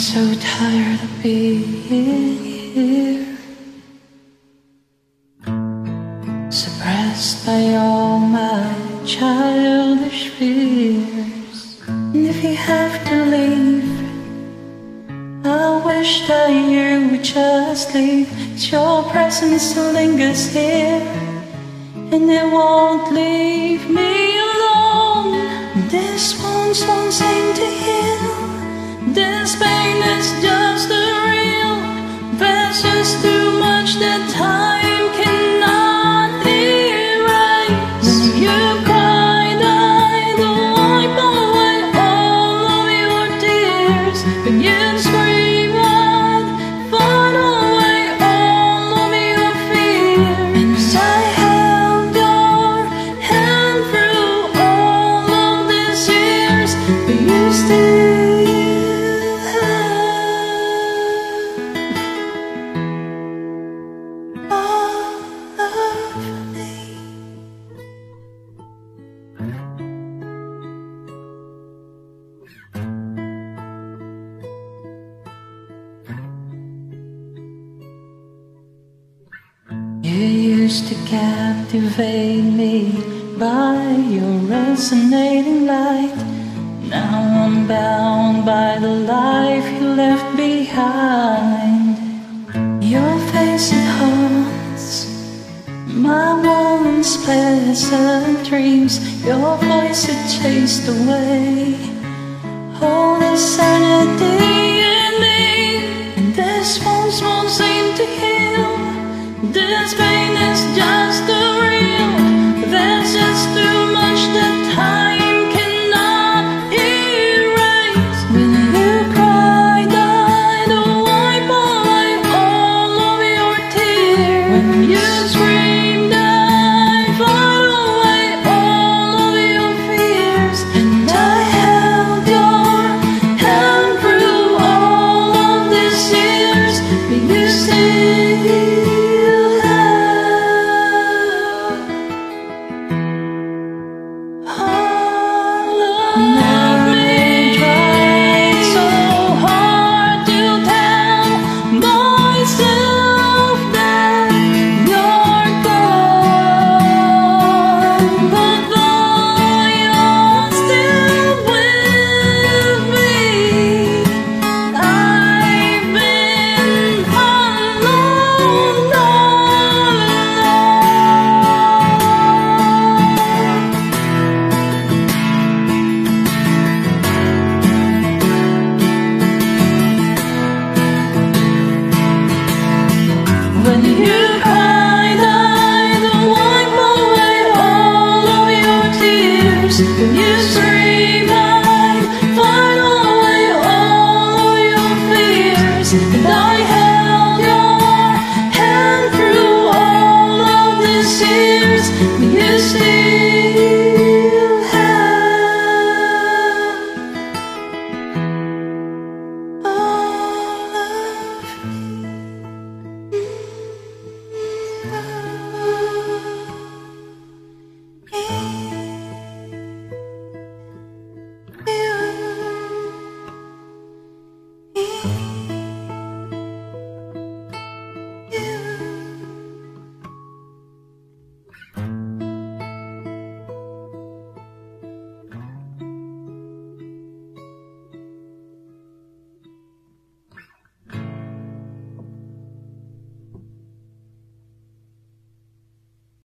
so tired of being here. Suppressed by all my childish fears. And if you have to leave, I wish that you would just leave. Your presence lingers here, and it won't leave me alone. This wounds won't When you You used to captivate me by your resonating light. Now I'm bound by the life you left behind. Your face it haunts my once pleasant dreams. Your voice it chased away all the sanity in me. And this wounds won't seem to heal. This pain is just real. Too much that time cannot erase. When you cried, I'd wipe away all of your tears. When you When you cried,